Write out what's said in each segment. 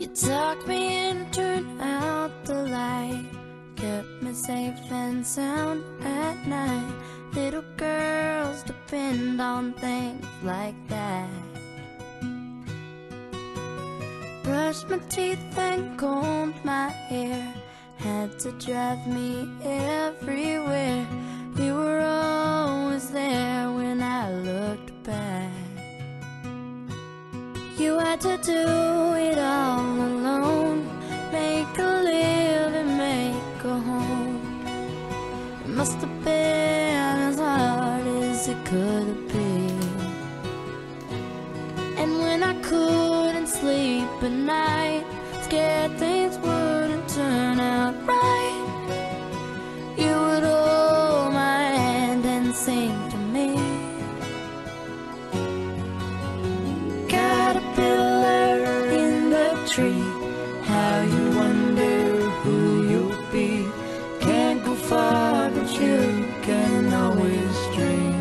You tucked me in, turned out the light, kept me safe and sound at night. Little girls depend on things like that. Brushed my teeth and combed my hair, had to drive me everywhere. You had to do it all alone, make a living, make a home. It must have been as hard as it could have been. And when I couldn't sleep at night, scared things wouldn't tree, how you wonder who you'll be. Can't go far, but you can always dream.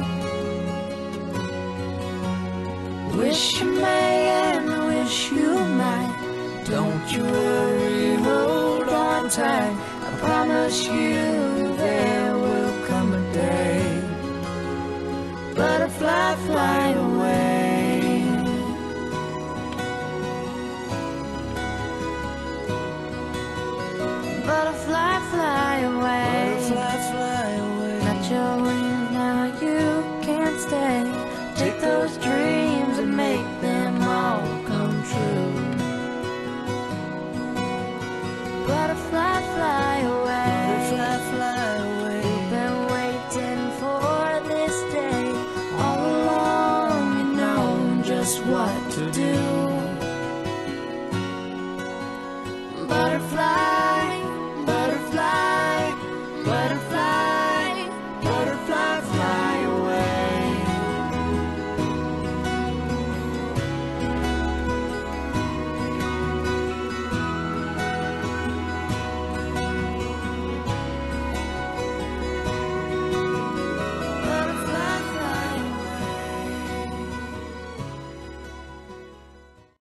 Wish you may and wish you might. Don't you worry, hold on tight. I promise you there will come a day. Butterfly, fly Butterfly, fly away. Butterfly, fly away. Got your wings now, you can't stay. Take those dreams and make them all come true. Butterfly, fly away. Butterfly, fly away. Been waiting for this day all along. You know just what to do. Butterfly,